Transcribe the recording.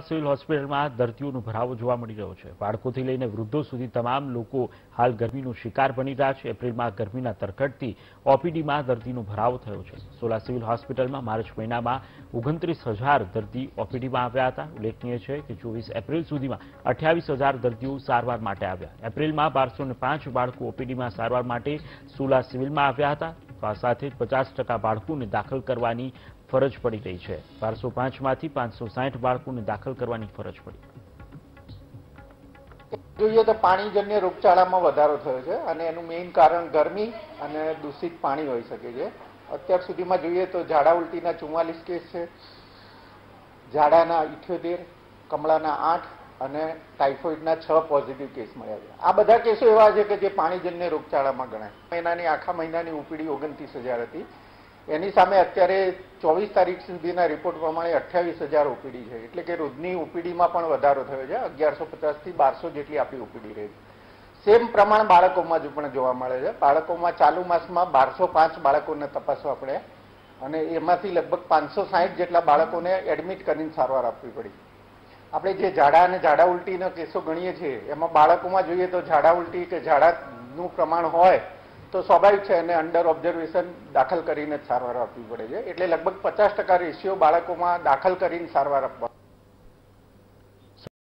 Civil હોસ્પિટલમાં દર્દીઓનો ભરાવો જોવા મળી રહ્યો છે. બાળકોથી લઈને વૃદ્ધો સુધી તમામ લોકો હાલ ગરમીનો શિકાર બની રહ્યા છે. એપ્રિલમાં ગરમીના તરકટથી ઓપીડીમાં દર્દીનો ભરાવો થયો છે. સોલા સિવિલ હોસ્પિટલમાં માર્ચ મહિનામાં ઓગણત્રીસ હજાર દર્દી ઓપીડીમાં આવ્યા હતા. ઉલ્લેખનીય છે કે ચોવીસ એપ્રિલ સુધીમાં અઠ્યાવીસ હજાર દર્દીઓ સારવાર માટે આવ્યા. એપ્રિલમાં બારસો પાંચ બાળકો ઓપીડીમાં સારવાર માટે સોલા સિવિલમાં આવ્યા હતા. તો જ પચાસ ટકા બાળકોને દાખલ કરવાની ફરજ પડી રહી છે. બારસો પાંચમાંથી પાંચસો સાઠ બાળકોને દાખલ કરવાની ફરજ પડી. જોઈએ તો પાણીજન્ય રોગચાળામાં વધારો થયો છે અને એનું મેઇન કારણ ગરમી અને દૂષિત પાણી હોઈ શકે છે. અત્યાર સુધીમાં જોઈએ તો ઝાડા ઉલટીના ચુમ્માલીસ કેસ છે. ઝાડાના ઇઠ્યોતેર, કમળાના આઠ અને ટાઇફોઇડના છ પોઝિટિવ કેસ મળ્યા છે. આ બધા કેસો એવા છે કે જે પાણીજન્ય રોગચાળામાં ગણાય. મહિનાની, આખા મહિનાની ઉપીડી ઓગણત્રીસ હજાર હતી. એની સામે અત્યારે ચોવીસ તારીખ સુધીના રિપોર્ટ પ્રમાણે અઠ્યાવીસ હજાર ઓપીડી છે. એટલે કે રોજની ઓપીડીમાં પણ વધારો થયો છે. અગિયારસો પચાસથી બારસો જેટલી આપણી ઓપીડી રહી છે. સેમ પ્રમાણ બાળકોમાં જ પણ જોવા મળે છે. બાળકોમાં ચાલુ માસમાં બારસો પાંચ બાળકોને તપાસવા પડ્યા. અને એમાંથી લગભગ પાંચસો સાહીઠ જેટલા બાળકોને એડમિટ કરીને સારવાર આપવી પડી. આપણે જે ઝાડા અને ઝાડા ઉલટીના કેસો ગણીએ છીએ, એમાં બાળકોમાં જોઈએ તો ઝાડા ઉલટી કે ઝાડાનું પ્રમાણ હોય તો સ્વાભાવિક છે એને અંડર ઓબ્ઝર્વેશન દાખલ કરીને જ સારવાર આપવી પડે છે. એટલે લગભગ પચાસ ટકા રેશિયો બાળકોમાં દાખલ કરીને સારવાર આપવા